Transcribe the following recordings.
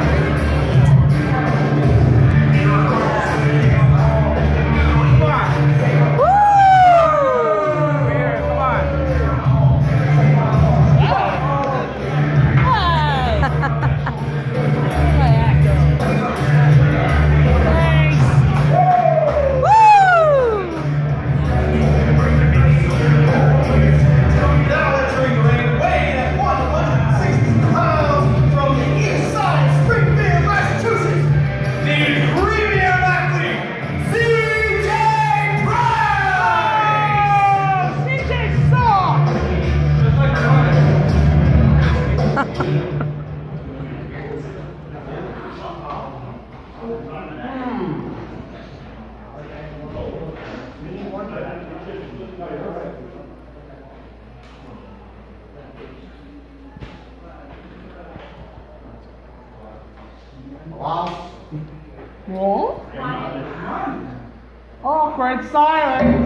Thank you. silent.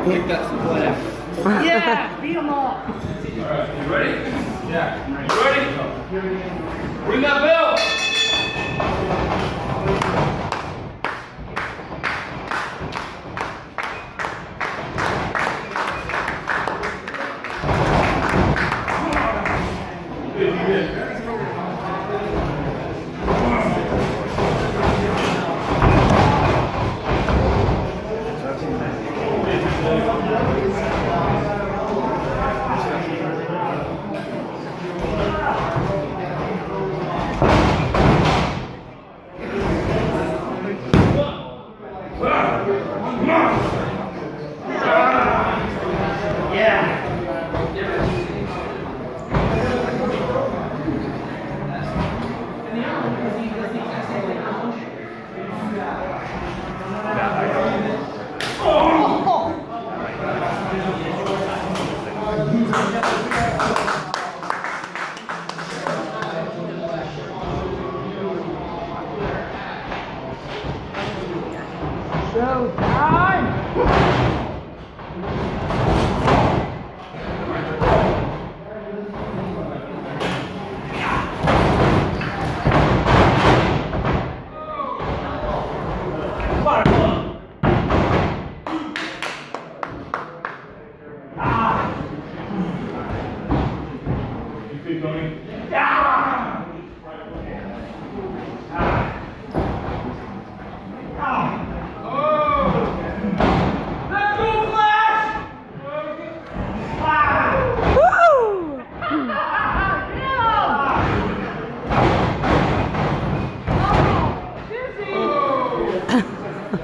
I picked up some flash. yeah, beat them all. All right, you ready? Yeah. You ready? Bring that bell.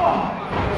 报。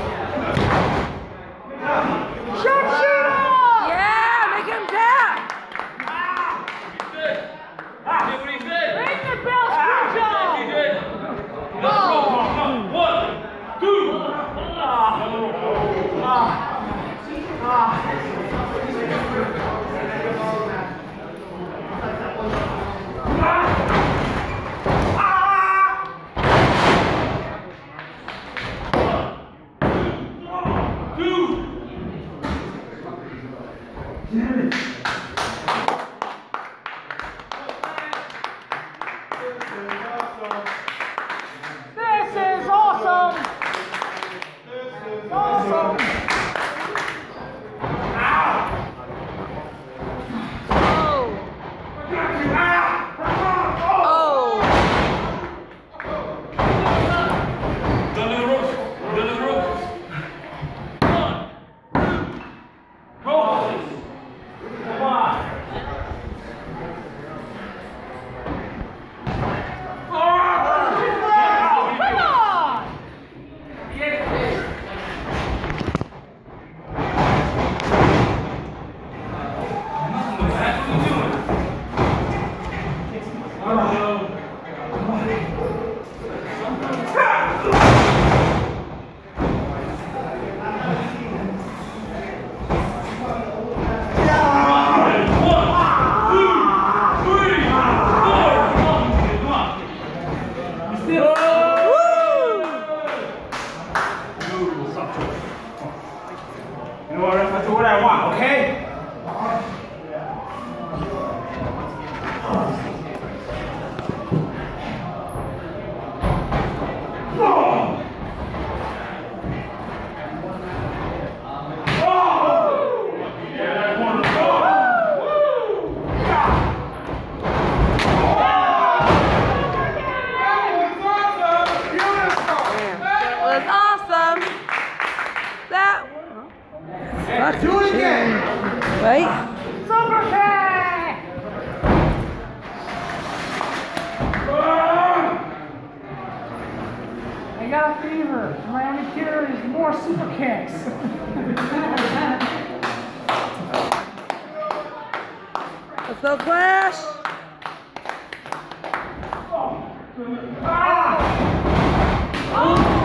what I want, okay? Right? I got a fever. My only cure is more super kicks. Let's go, Clash! Oh. Ah! Oh.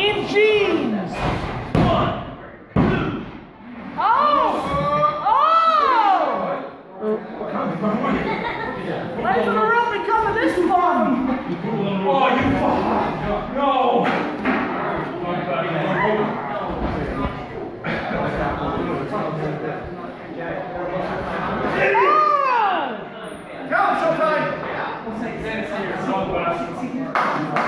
In jeans! Oh! Oh! Right to the room becoming this fun! Oh, you fuck. No. Look